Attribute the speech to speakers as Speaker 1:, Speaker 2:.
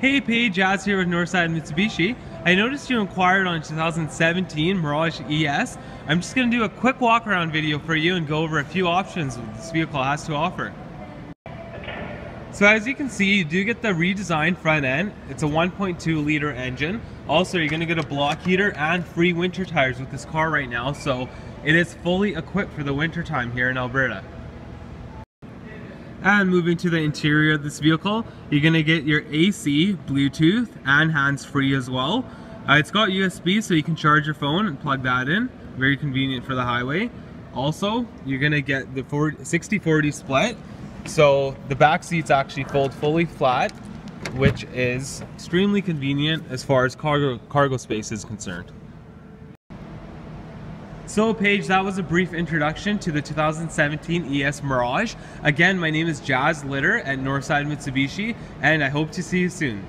Speaker 1: Hey Paige, Jas here with Northside Mitsubishi. I noticed you inquired on 2017 Mirage ES. I'm just going to do a quick walk around video for you and go over a few options this vehicle has to offer. So as you can see, you do get the redesigned front end. It's a 1.2 liter engine. Also, you're going to get a block heater and free winter tires with this car right now. So it is fully equipped for the winter time here in Alberta. And moving to the interior of this vehicle, you're gonna get your AC, Bluetooth, and hands-free as well. Uh, it's got USB so you can charge your phone and plug that in. Very convenient for the highway. Also, you're gonna get the 60-40 split. So the back seats actually fold fully flat, which is extremely convenient as far as cargo, cargo space is concerned. So Paige, that was a brief introduction to the 2017 ES Mirage. Again, my name is Jas Litter at Northside Mitsubishi, and I hope to see you soon.